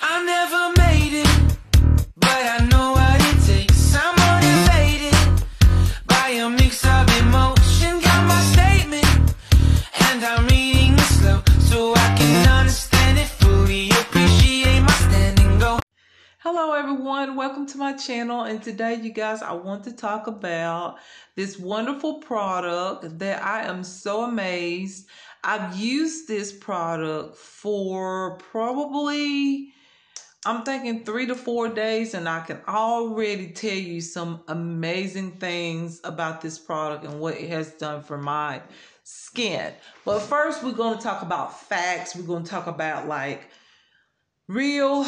I never made it, but I know what it takes. I'm a mix of emotion. And I'm slow so I can understand. Appreciate my standing. Hello everyone, welcome to my channel and today you guys I want to talk about this wonderful product that I am so amazed. I've used this product for probably I'm thinking 3 to 4 days and I can already tell you some amazing things about this product and what it has done for my skin. But first we're going to talk about facts. We're going to talk about like real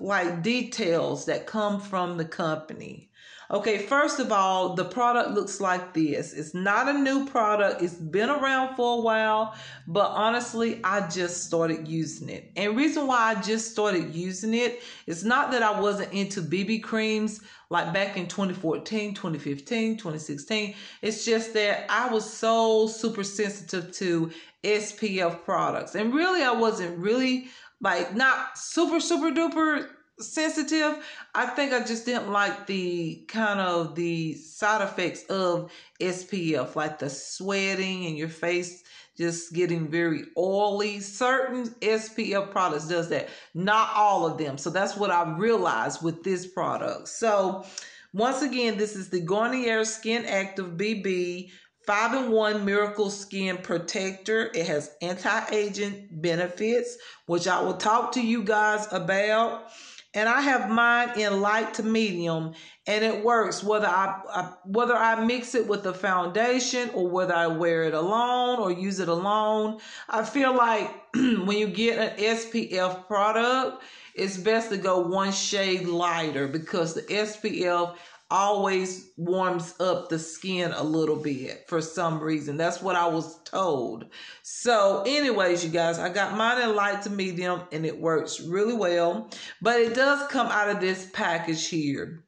like details that come from the company. Okay, first of all, the product looks like this. It's not a new product. It's been around for a while, but honestly, I just started using it. And reason why I just started using it, it is not that I wasn't into BB creams like back in 2014, 2015, 2016. It's just that I was so super sensitive to SPF products. And really, I wasn't really like not super super duper sensitive. I think i just didn't like the kind of the side effects of spf like the sweating and your face just getting very oily. Certain spf products does that. Not all of them. So that's what i realized with this product. So once again this is the garnier skin active bb 5 in 1 Miracle Skin Protector. It has anti-aging benefits, which I will talk to you guys about. And I have mine in light to medium, and it works whether I, I whether I mix it with the foundation or whether I wear it alone or use it alone. I feel like when you get an SPF product, it's best to go one shade lighter because the SPF always warms up the skin a little bit for some reason. That's what I was told. So, anyways, you guys, I got mine in light to medium and it works really well. But it does come out of this package here.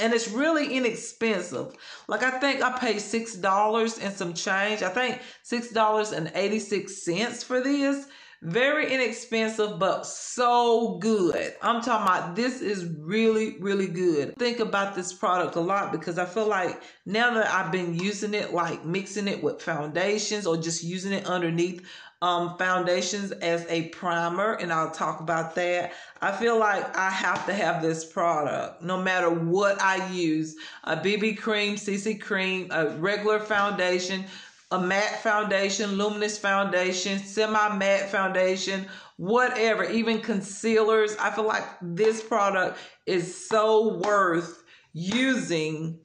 And it's really inexpensive. Like I think I paid six dollars and some change. I think six dollars and eighty six cents for this. Very inexpensive, but so good. I'm talking about this is really, really good. Think about this product a lot because I feel like now that I've been using it, like mixing it with foundations or just using it underneath um, foundations as a primer, and I'll talk about that. I feel like I have to have this product no matter what I use a BB cream, CC cream, a regular foundation a matte foundation, luminous foundation, semi matte foundation, whatever, even concealers. I feel like this product is so worth using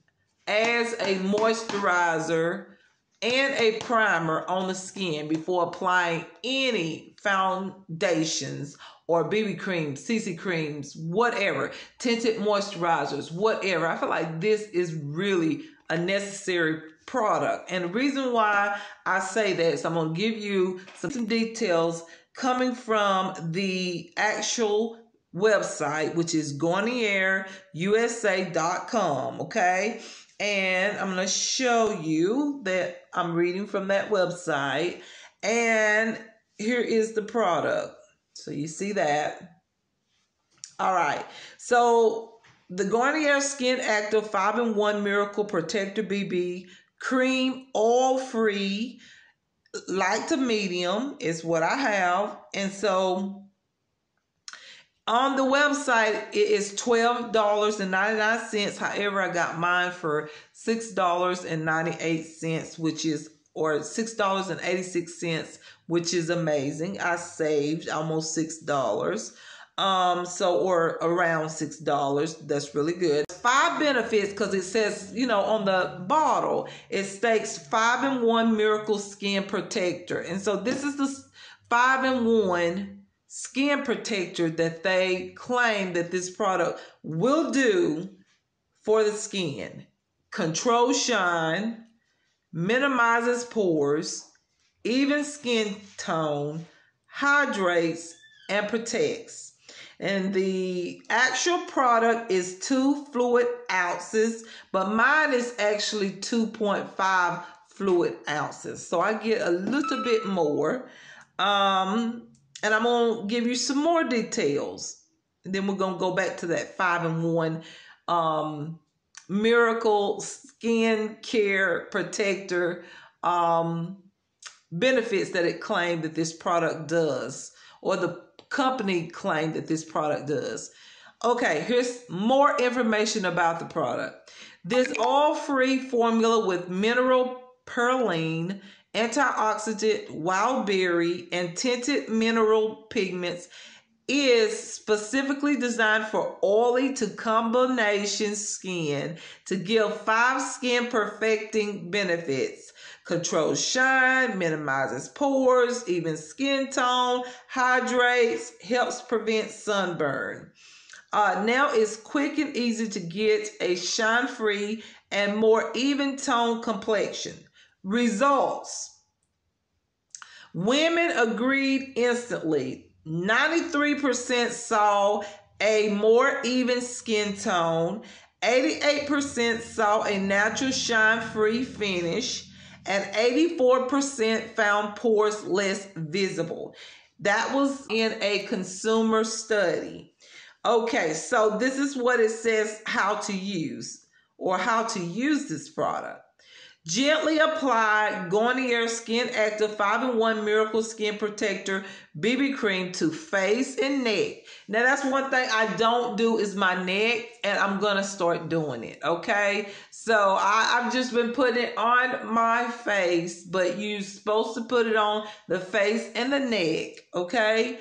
as a moisturizer and a primer on the skin before applying any foundations or BB creams, CC creams, whatever, tinted moisturizers, whatever. I feel like this is really a necessary product. And the reason why I say that is I'm going to give you some, some details coming from the actual website, which is GarnierUSA.com. Okay. And I'm going to show you that I'm reading from that website. And here is the product. So you see that. All right. So the Garnier Skin Active 5 in 1 Miracle Protector BB cream oil free light to medium is what I have. And so on the website it is $12.99. However, I got mine for $6.98, which is or $6.86, which is amazing. I saved almost $6. Um, so or around six dollars. That's really good. Five benefits because it says, you know, on the bottle, it states five in one miracle skin protector. And so this is the five in one skin protector that they claim that this product will do for the skin. Control shine, minimizes pores, even skin tone, hydrates, and protects. And the actual product is two fluid ounces, but mine is actually 2.5 fluid ounces. So I get a little bit more. Um, and I'm gonna give you some more details. And then we're gonna go back to that five and one um, miracle skin care protector um, benefits that it claimed that this product does, or the company claimed that this product does. Okay, here's more information about the product. This all-free formula with mineral perlite, antioxidant, wild berry, and tinted mineral pigments is specifically designed for oily to combination skin to give five skin perfecting benefits. Controls shine, minimizes pores, even skin tone, hydrates, helps prevent sunburn. Uh, now it's quick and easy to get a shine free and more even tone complexion. Results Women agreed instantly. 93% saw a more even skin tone, 88% saw a natural shine free finish, and 84% found pores less visible. That was in a consumer study. Okay, so this is what it says how to use or how to use this product. Gently apply Garnier Skin Active 5 in 1 Miracle Skin Protector BB Cream to face and neck. Now, that's one thing I don't do is my neck, and I'm going to start doing it, okay? So, I, I've just been putting it on my face, but you're supposed to put it on the face and the neck, okay?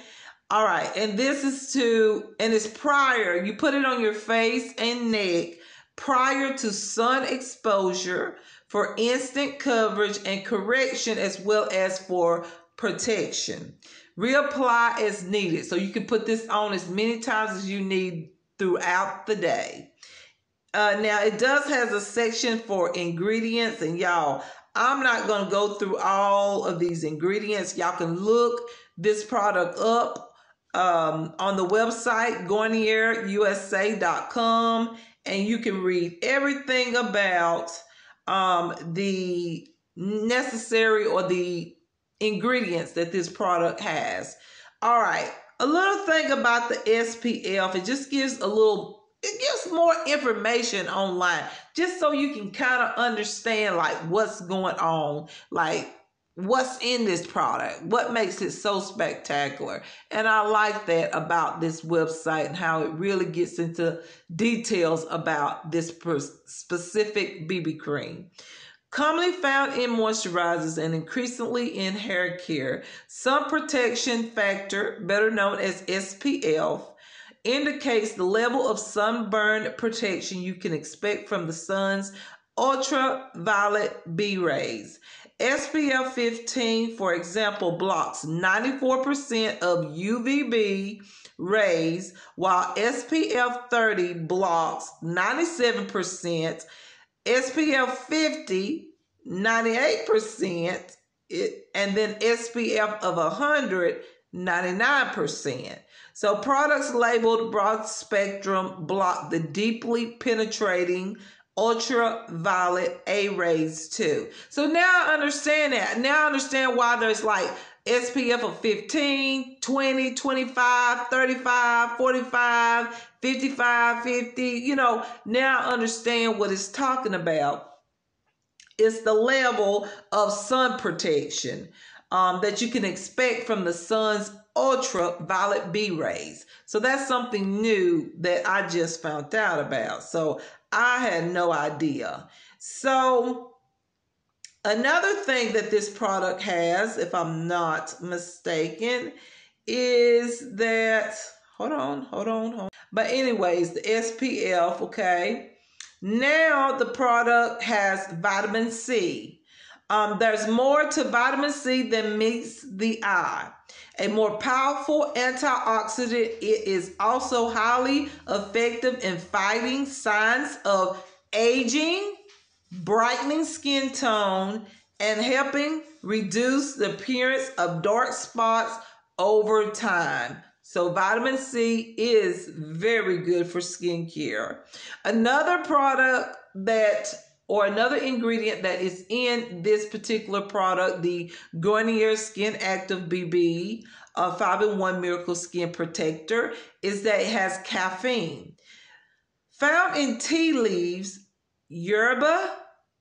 All right, and this is to, and it's prior. You put it on your face and neck prior to sun exposure for instant coverage and correction as well as for protection. Reapply as needed. So you can put this on as many times as you need throughout the day. Uh, now it does has a section for ingredients and y'all I'm not going to go through all of these ingredients. Y'all can look this product up um, on the website GarnierUSA.com and you can read everything about um, the necessary or the ingredients that this product has. All right, a little thing about the SPF, it just gives a little it gives more information online just so you can kind of understand like what's going on like what's in this product? What makes it so spectacular? And i like that about this website and how it really gets into details about this specific bb cream. Commonly found in moisturizers and increasingly in hair care sun protection factor better known as spf indicates the level of sunburn protection you can expect from the sun's ultraviolet b rays SPF 15, for example, blocks 94% of UVB rays, while SPF 30 blocks 97%, SPF 50, 98%, it, and then SPF of 100, 99%. So products labeled broad spectrum block the deeply penetrating ultraviolet A rays too. So now I understand that. Now I understand why there's like SPF of 15, 20, 25, 35, 45, 55, 50. You know, now I understand what it's talking about. It's the level of sun protection um, that you can expect from the sun's ultraviolet B rays. So that's something new that I just found out about. So I had no idea. So, another thing that this product has, if I'm not mistaken, is that, hold on, hold on, hold on. But, anyways, the SPF, okay. Now the product has vitamin C. Um, there's more to vitamin C than meets the eye. A more powerful antioxidant, it is also highly effective in fighting signs of aging, brightening skin tone, and helping reduce the appearance of dark spots over time. So, vitamin C is very good for skincare. Another product that or another ingredient that is in this particular product, the Garnier Skin Active BB, of 5 in 1 Miracle Skin Protector is that it has caffeine. Found in tea leaves, yerba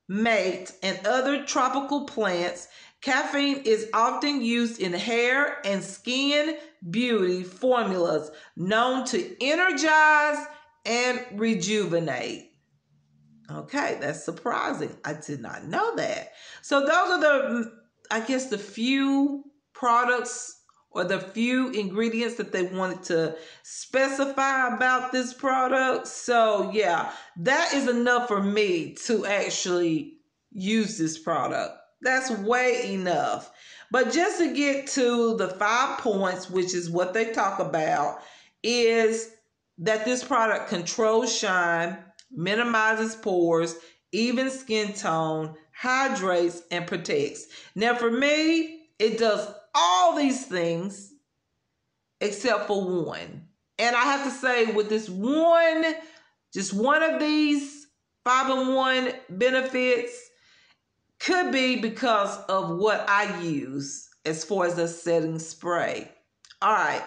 mate, and other tropical plants, caffeine is often used in hair and skin beauty formulas known to energize and rejuvenate. Okay, that's surprising. I did not know that. So those are the mm, I guess the few products or the few ingredients that they wanted to specify about this product. So, yeah, that is enough for me to actually use this product. That's way enough. But just to get to the five points, which is what they talk about, is that this product controls shine, minimizes pores, even skin tone, hydrates, and protects. Now, for me, it does all these things except for one. And I have to say, with this one, just one of these five and one benefits could be because of what I use as far as a setting spray. All right.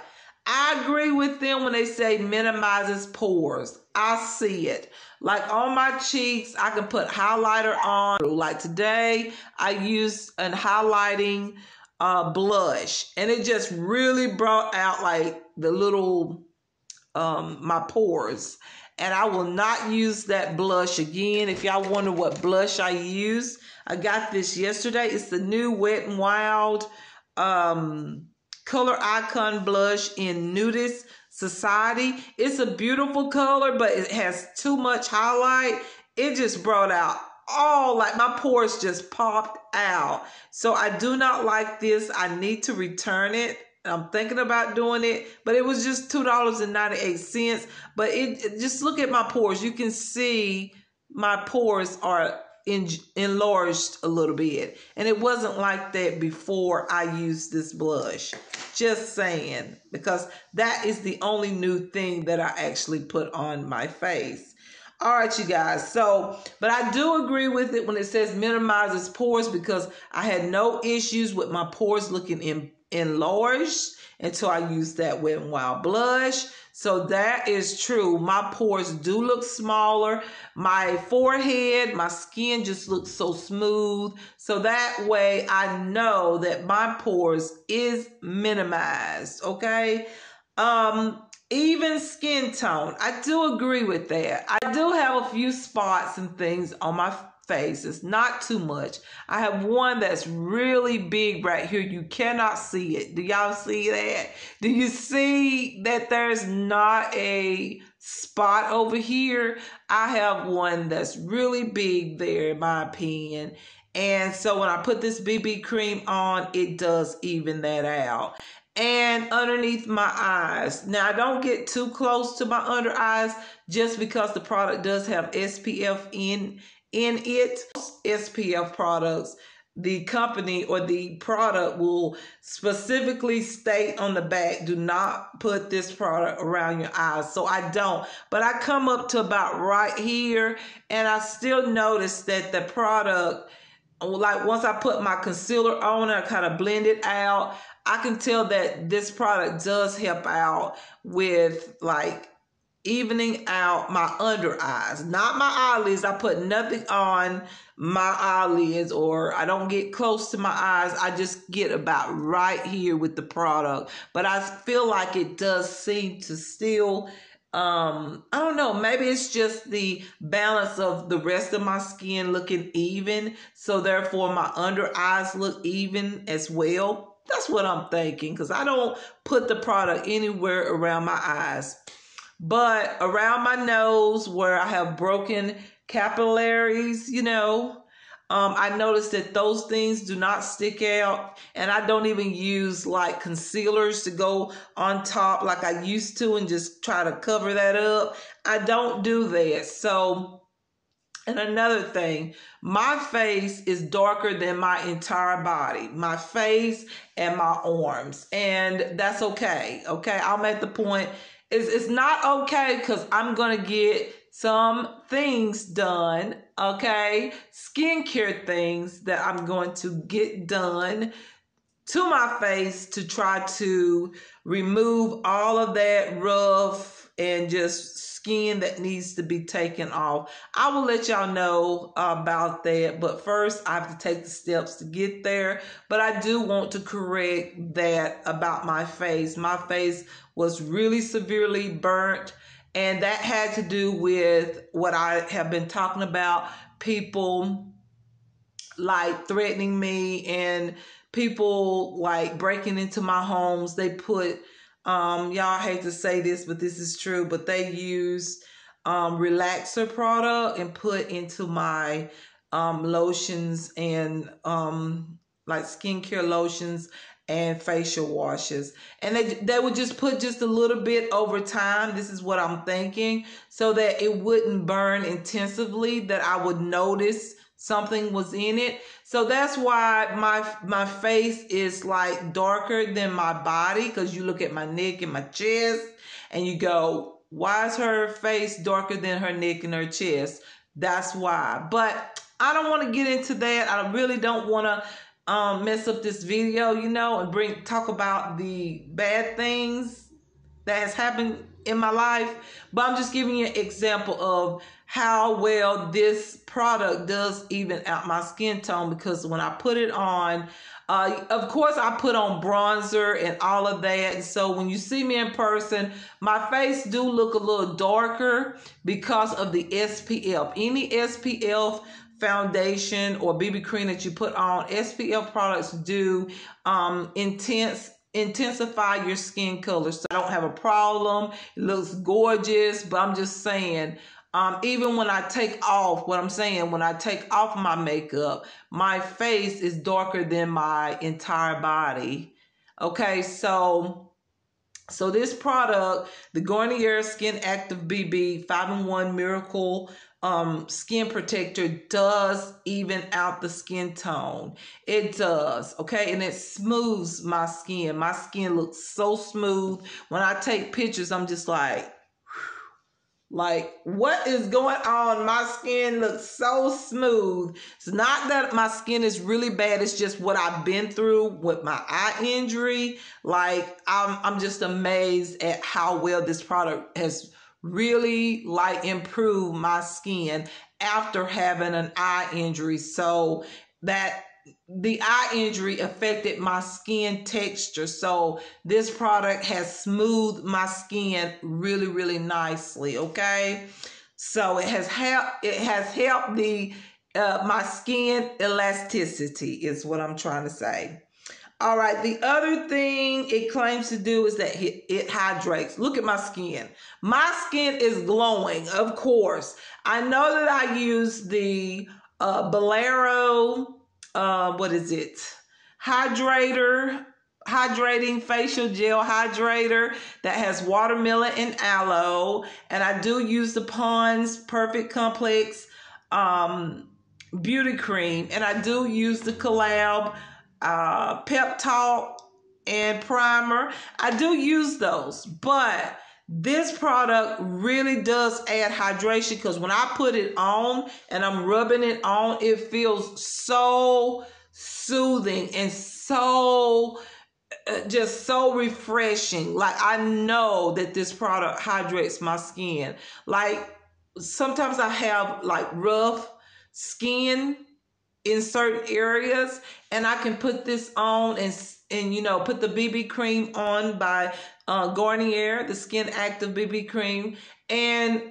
I agree with them when they say minimizes pores. I see it. Like on my cheeks, I can put highlighter on. Like today, I used an highlighting uh, blush, and it just really brought out like the little um, my pores. And I will not use that blush again. If y'all wonder what blush I use, I got this yesterday. It's the new Wet n Wild um, Color Icon blush in Nudist Society. It's a beautiful color, but it has too much highlight. It just brought out all like my pores just popped out. So I do not like this. I need to return it. I'm thinking about doing it, but it was just $2.98. But it, it just look at my pores. You can see my pores are en- enlarged a little bit. And it wasn't like that before I used this blush. Just saying, because that is the only new thing that I actually put on my face. All right, you guys. So, but I do agree with it when it says minimizes pores because I had no issues with my pores looking in, enlarged until I use that Wet n Wild blush. So that is true. My pores do look smaller. My forehead, my skin just looks so smooth. So that way I know that my pores is minimized. Okay. Um, even skin tone. I do agree with that. I do have a few spots and things on my face. It's not too much. I have one that's really big right here. You cannot see it. Do y'all see that? Do you see that there's not a spot over here? I have one that's really big there, in my opinion. And so when I put this BB cream on, it does even that out and underneath my eyes. Now, I don't get too close to my under eyes just because the product does have SPF in in it. SPF products, the company or the product will specifically state on the back, do not put this product around your eyes. So I don't, but I come up to about right here and I still notice that the product like once I put my concealer on, I kind of blend it out. I can tell that this product does help out with like evening out my under eyes, not my eyelids. I put nothing on my eyelids or I don't get close to my eyes. I just get about right here with the product. But I feel like it does seem to still um i don't know maybe it's just the balance of the rest of my skin looking even so therefore my under eyes look even as well that's what I'm thinking because I don't put the product anywhere around my eyes. But around my nose, where I have broken capillaries, you know, um, I noticed that those things do not stick out. And I don't even use like concealers to go on top like I used to and just try to cover that up. I don't do that. So and another thing, my face is darker than my entire body, my face and my arms. And that's okay. Okay. I'm at the point, it's, it's not okay because I'm going to get some things done. Okay. Skincare things that I'm going to get done to my face to try to remove all of that rough and just skin that needs to be taken off. I will let y'all know about that, but first I have to take the steps to get there. But I do want to correct that about my face. My face was really severely burnt, and that had to do with what I have been talking about people like threatening me and people like breaking into my homes. They put um, y'all hate to say this, but this is true. But they use um, relaxer product and put into my um, lotions and um, like skincare lotions and facial washes. And they they would just put just a little bit over time. This is what I'm thinking, so that it wouldn't burn intensively. That I would notice something was in it. So that's why my my face is like darker than my body because you look at my neck and my chest and you go, why is her face darker than her neck and her chest? That's why. But I don't want to get into that. I really don't want to um, mess up this video, you know, and bring talk about the bad things that has happened in my life. But I'm just giving you an example of how well this product does even out my skin tone because when I put it on, uh, of course, I put on bronzer and all of that. And so when you see me in person, my face do look a little darker because of the SPF. Any SPF foundation or BB cream that you put on, SPF products do um, intense intensify your skin color. So I don't have a problem. It looks gorgeous, but I'm just saying um, even when I take off, what I'm saying, when I take off my makeup, my face is darker than my entire body. Okay, so so this product, the Garnier Skin Active BB 5-in-1 Miracle um, Skin Protector does even out the skin tone. It does, okay? And it smooths my skin. My skin looks so smooth. When I take pictures, I'm just like, like, what is going on? My skin looks so smooth. It's not that my skin is really bad. It's just what I've been through with my eye injury. Like, I'm, I'm just amazed at how well this product has really like improve my skin after having an eye injury. So that the eye injury affected my skin texture. So this product has smoothed my skin really, really nicely. Okay. So it has helped, it has helped the, uh, my skin elasticity is what I'm trying to say. All right, the other thing it claims to do is that it, it, hydrates. Look at my skin. My skin is glowing, of course. I know that I use the uh, Bolero uh, what is it? Hydrator, hydrating facial gel hydrator that has watermelon and aloe. And I do use the Pond's Perfect Complex um, beauty cream. And I do use the Collab uh, Pep Talk and primer. I do use those, but this product really does add hydration because when I put it on and I'm rubbing it on, it feels so soothing and so uh, just so refreshing. Like I know that this product hydrates my skin. Like sometimes I have like rough skin in certain areas and I can put this on and and you know put the BB cream on by uh, Garnier, the Skin Active BB cream, and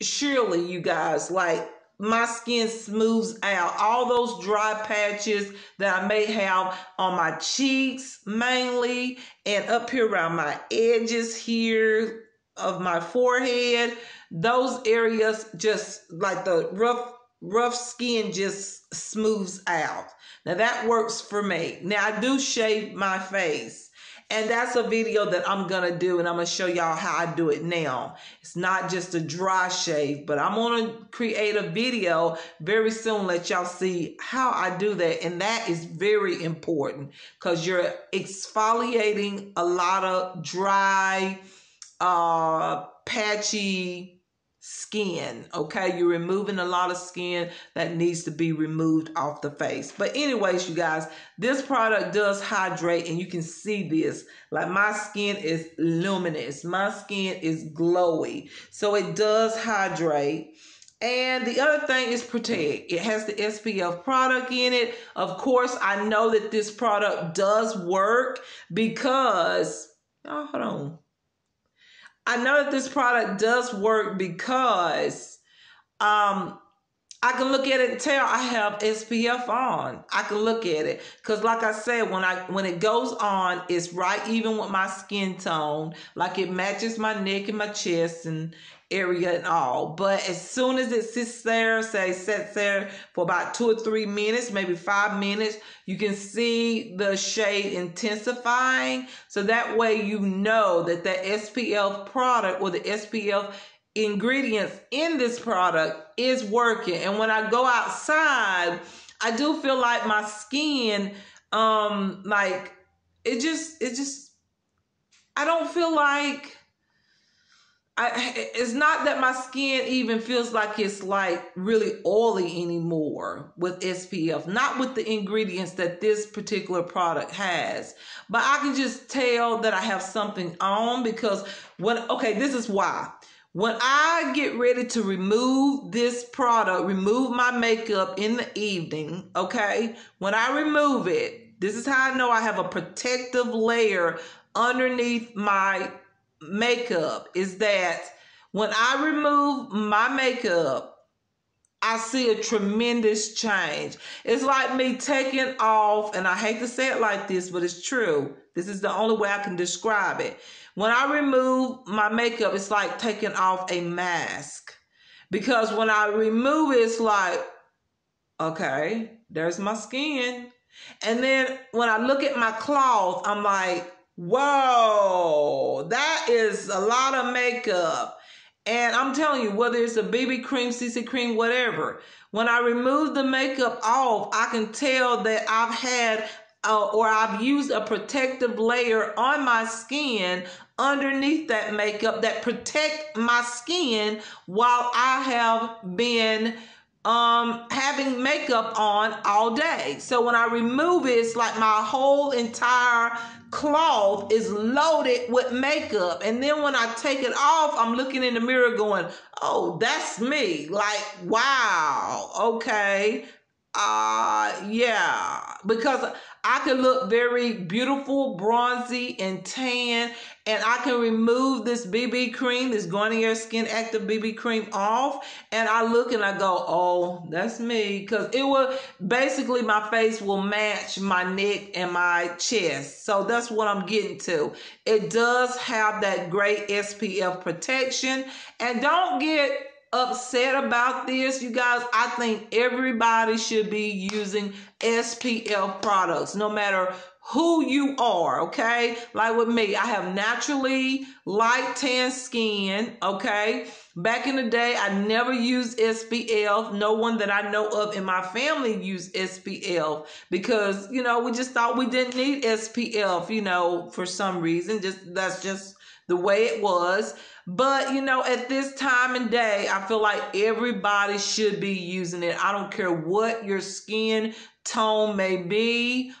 surely you guys like my skin smooths out. All those dry patches that I may have on my cheeks mainly and up here around my edges here of my forehead those areas just like the rough rough skin just smooths out now that works for me now I do shave my face and that's a video that I'm to do and I'm to show y'all how I do it now. It's not just a dry shave, but I'm to create a video very soon let y'all see how I do that. And that is very important because you're exfoliating a lot of dry, uh, patchy skin. Okay, you're removing a lot of skin that needs to be removed off the face. But, anyways, you guys, this product does hydrate, and you can see this. Like, my skin is luminous, my skin is glowy. So, it does hydrate. And the other thing is protect. It has the SPF product in it. Of course, I know that this product does work because, oh, hold on. I know that this product does work because um, I can look at it and tell I have SPF on. I can look at it because, like I said, when I when it goes on, it's right even with my skin tone. Like it matches my neck and my chest and area and all. But as soon as it sits there, say sits there for about two or three minutes, maybe five minutes, you can see the shade intensifying. So that way you know that the SPF product or the SPF ingredients in this product is working. And when I go outside, I do feel like my skin, um, like it just, it just, I don't feel like I, it's not that my skin even feels like it's like really oily anymore with SPF, not with the ingredients that this particular product has. But I can just tell that I have something on because when, okay, this is why. When I get ready to remove this product, remove my makeup in the evening, okay, when I remove it, this is how I know I have a protective layer underneath my makeup is that when I remove my makeup, I see a tremendous change. It's like me taking off, and I hate to say it like this, but it's true. This is the only way I can describe it. When I remove my makeup, it's like taking off a mask. Because when I remove it, it's like, okay, there's my skin. And then when I look at my cloth, I'm like, Whoa, that is a lot of makeup. And I'm telling you, whether it's a BB cream, CC cream, whatever, when I remove the makeup off, I can tell that I've had uh, or I've used a protective layer on my skin underneath that makeup that protect my skin while I have been um having makeup on all day. So when I remove it, it's like my whole entire cloth is loaded with makeup. And then when I take it off, I'm looking in the mirror going, oh, that's me. Like, wow, okay. Uh yeah, because I can look very beautiful, bronzy, and tan, and I can remove this BB cream, this Garnier Skin Active BB cream off, and I look and I go, oh, that's me, because it will basically my face will match my neck and my chest. So that's what I'm getting to. It does have that great SPF protection, and don't get upset about this, you guys, I think everybody should be using SPF products, no matter who you are, okay? Like with me, I have naturally light tan skin, okay? Back in the day, I never used SPF. No one that I know of in my family used SPF because, you know, we just thought we didn't need SPF, you know, for some reason. Just that's just the way it was. But you know, at this time and day, I feel like everybody should be using it. I don't care what your skin tone may be.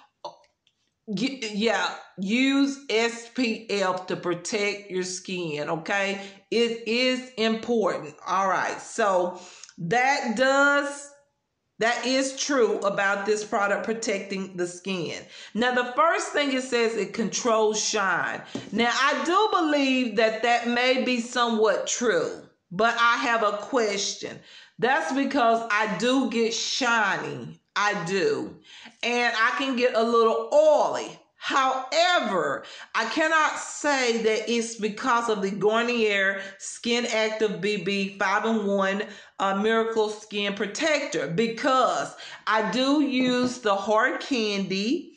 Yeah, use SPF to protect your skin, okay? It is important. All right, so that does that is true about this product protecting the skin. Now, the first thing it says it controls shine. Now, I do believe that that may be somewhat true, but I have a question. That's because I do get shiny. I do. And I can get a little oily. However, I cannot say that it's because of the Garnier Skin Active BB 5 in 1 uh, Miracle Skin Protector because I do use the Hard Candy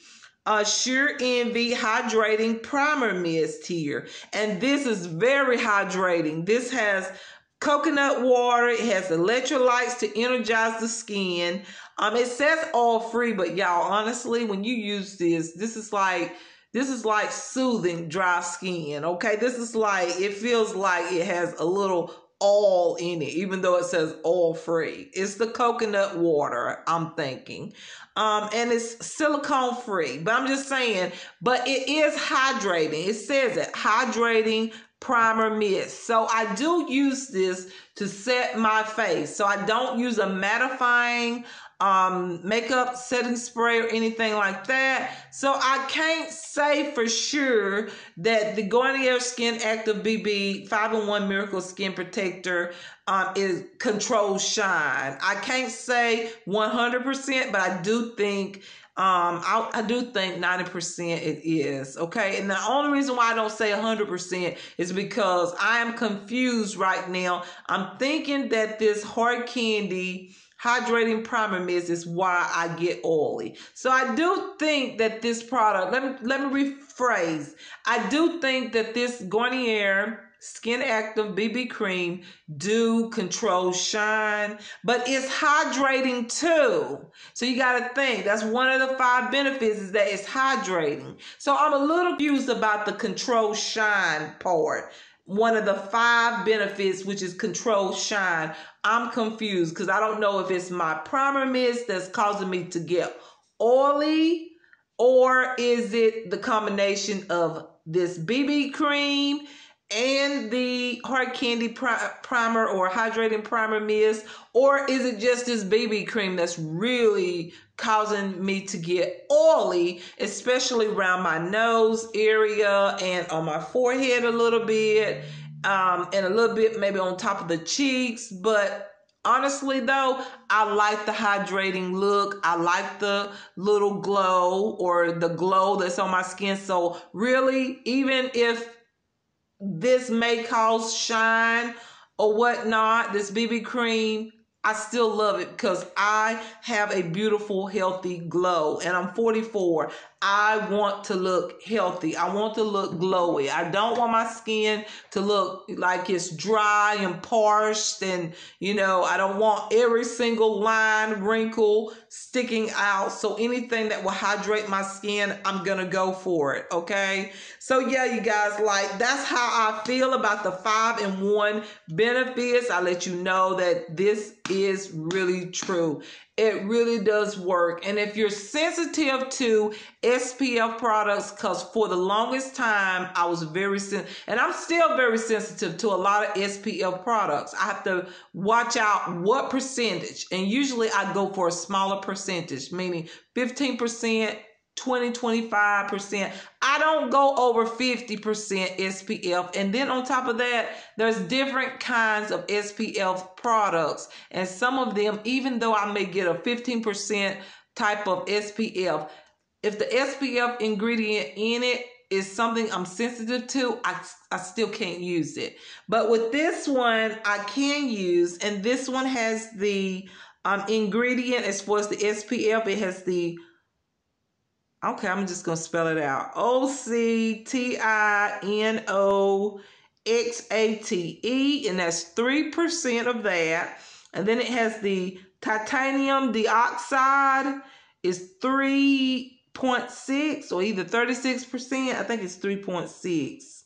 uh, Sheer Envy Hydrating Primer Mist here. And this is very hydrating. This has coconut water. It has electrolytes to energize the skin. Um, it says all free, but y'all, honestly, when you use this, this is like this is like soothing dry skin. Okay, this is like it feels like it has a little all in it, even though it says all free. It's the coconut water, I'm thinking. Um, and it's silicone free. But I'm just saying, but it is hydrating. It says it hydrating primer mist. So I do use this to set my face. So I don't use a mattifying um, makeup setting spray or anything like that. So I can't say for sure that the Garnier Skin Active BB 5-in-1 Miracle Skin Protector um, is control shine. I can't say 100%, but I do think um, I, I, do think 90% it is. Okay. And the only reason why I don't say 100% is because I am confused right now. I'm thinking that this hard candy hydrating primer mist is why I get oily. So I do think that this product, let me, let me rephrase. I do think that this Garnier Skin Active BB Cream do control shine, but it's hydrating too. So you got to think that's one of the five benefits is that it's hydrating. So I'm a little confused about the control shine part. One of the five benefits, which is control shine. I'm confused because I don't know if it's my primer mist that's causing me to get oily or is it the combination of this BB cream and the hard candy primer or hydrating primer mist or is it just this BB cream that's really causing me to get oily especially around my nose area and on my forehead a little bit um, and a little bit maybe on top of the cheeks? But honestly though i like the hydrating look. I like the little glow or the glow that's on my skin. So really even if this may cause shine or whatnot, this BB cream, I still love it because I have a beautiful, healthy glow and I'm 44. I want to look healthy. I want to look glowy. I don't want my skin to look like it's dry and parched and, you know, I don't want every single line, wrinkle sticking out. So anything that will hydrate my skin, I'm going to go for it. Okay. So yeah, you guys, like that's how I feel about the five in one benefits. I let you know that this is really true. It really does work. And if you're sensitive to SPF products, because for the longest time I was very sensitive, and I'm still very sensitive to a lot of SPF products. I have to watch out what percentage. And usually I go for a smaller percentage, meaning 15%, 20, 25%. I don't go over 50% SPF. And then on top of that, there's different kinds of SPF products. And some of them, even though I may get a 15% type of SPF, if the SPF ingredient in it is something I'm sensitive to, I, I still can't use it. But with this one, I can use, and this one has the um, ingredient as far as the SPF, it has the Okay, I'm just going to spell it out. O C T I N O X A T E, and that's 3% of that. And then it has the titanium dioxide is 3.6 or either 36%. I think it's 3.6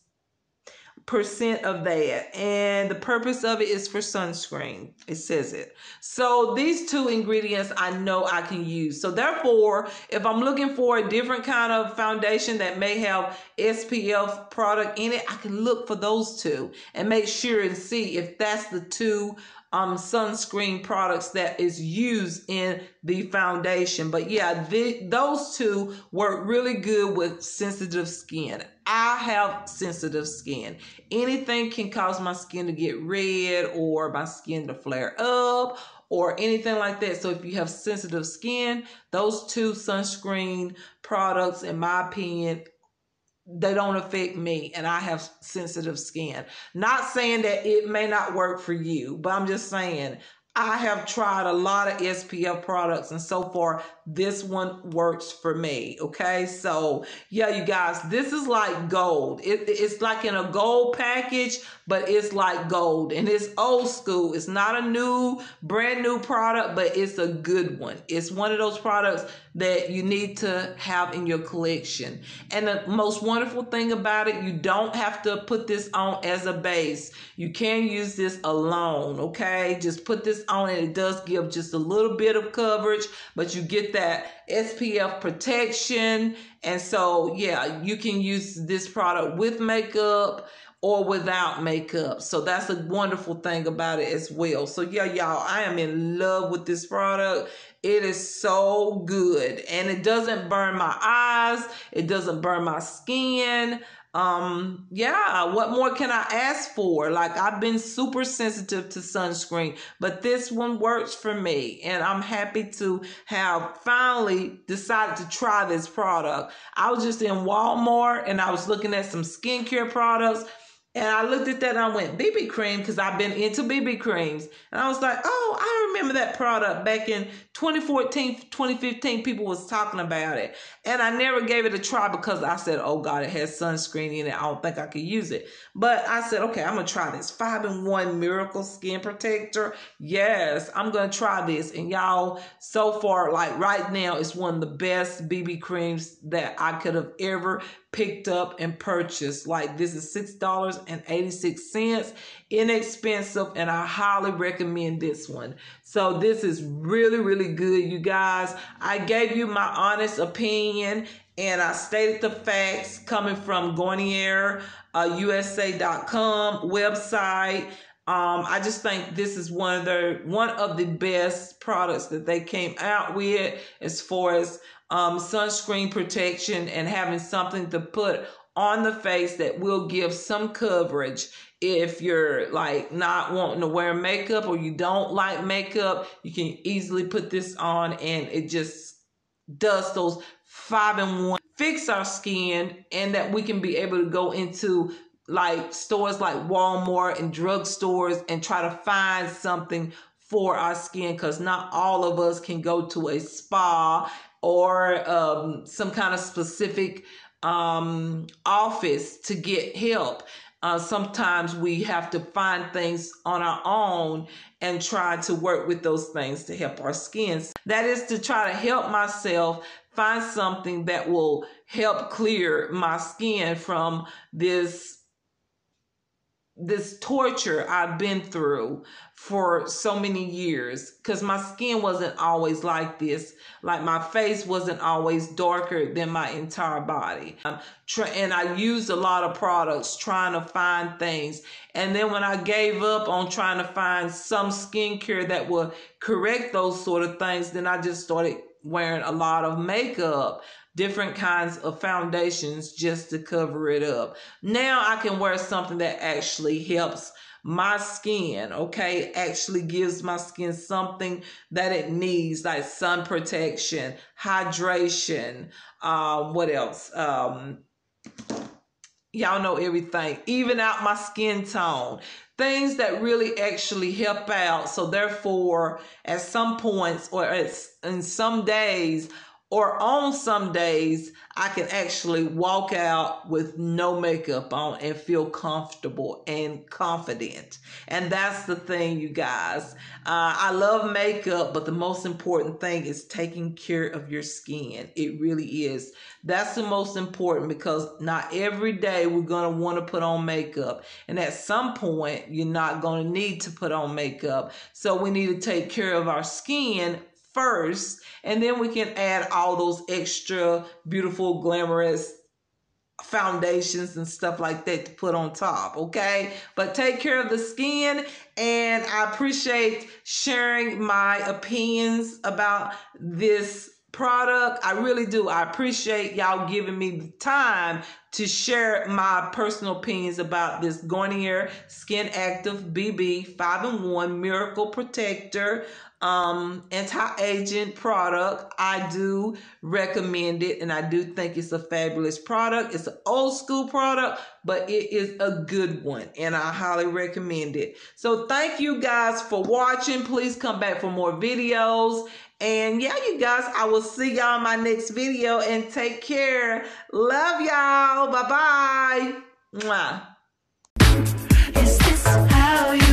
percent of that and the purpose of it is for sunscreen it says it so these two ingredients i know i can use so therefore if i'm looking for a different kind of foundation that may have spf product in it i can look for those two and make sure and see if that's the two um, sunscreen products that is used in the foundation. But yeah, the, those two work really good with sensitive skin. I have sensitive skin. Anything can cause my skin to get red or my skin to flare up or anything like that. So if you have sensitive skin, those two sunscreen products, in my opinion, they don't affect me and I have sensitive skin. Not saying that it may not work for you, but I'm just saying I have tried a lot of SPF products and so far this one works for me. Okay. So yeah, you guys, this is like gold. It, it's like in a gold package, but it's like gold and it's old school. It's not a new, brand new product, but it's a good one. It's one of those products that you need to have in your collection. And the most wonderful thing about it, you don't have to put this on as a base. You can use this alone. Okay. Just put this on and it does give just a little bit of coverage, but you get that SPF protection. And so, yeah, you can use this product with makeup or without makeup. So that's a wonderful thing about it as well. So yeah, y'all, I am in love with this product. It is so good and it doesn't burn my eyes. It doesn't burn my skin um yeah what more can i ask for like i've been super sensitive to sunscreen but this one works for me and i'm happy to have finally decided to try this product i was just in walmart and i was looking at some skincare products and I looked at that and I went, BB cream, because I've been into BB creams. And I was like, oh, I remember that product back in 2014, 2015. People was talking about it. And I never gave it a try because I said, oh God, it has sunscreen in it. I don't think I could use it. But I said, okay, I'm going to try this. Five in one miracle skin protector. Yes, I'm going to try this. And y'all, so far, like right now, it's one of the best BB creams that I could have ever picked up and purchased. Like this is $6.86, inexpensive, and I highly recommend this one. So this is really, really good, you guys. I gave you my honest opinion and I stated the facts coming from Garnier, uh, USA.com website. Um, I just think this is one of the one of the best products that they came out with as far as um, sunscreen protection and having something to put on the face that will give some coverage if you're like not wanting to wear makeup or you don't like makeup you can easily put this on and it just does those five and one fix our skin and that we can be able to go into like stores like Walmart and drugstores and try to find something for our skin because not all of us can go to a spa or um, some kind of specific um, office to get help. Uh, sometimes we have to find things on our own and try to work with those things to help our skins. That is to try to help myself find something that will help clear my skin from this this torture I've been through for so many years because my skin wasn't always like this. Like my face wasn't always darker than my entire body. Um, and I used a lot of products trying to find things. And then when I gave up on trying to find some skincare that would correct those sort of things, then I just started wearing a lot of makeup different kinds of foundations just to cover it up. Now I can wear something that actually helps my skin, okay, actually gives my skin something that it needs, like sun protection, hydration, um, what else? Um, y'all know everything, even out my skin tone. Things that really actually help out. So therefore, at some points or at, in some days, or on some days, I can actually walk out with no makeup on and feel comfortable and confident. And that's the thing, you guys. Uh, I love makeup, but the most important thing is taking care of your skin. It really is. That's the most important because not every day we're going to want to put on makeup. And at some point, you're not going to need to put on makeup. So we need to take care of our skin first, and then we can add all those extra beautiful, glamorous foundations and stuff like that to put on top, okay? But take care of the skin, and I appreciate sharing my opinions about this product. I really do. I appreciate y'all giving me the time to share my personal opinions about this Garnier Skin Active BB 5 in 1 Miracle Protector um, anti-aging product. I do recommend it and I do think it's a fabulous product. It's an old school product, but it is a good one and I highly recommend it. So thank you guys for watching. Please come back for more videos. And yeah, you guys, I will see y'all in my next video and take care. Love y'all. Bye-bye. You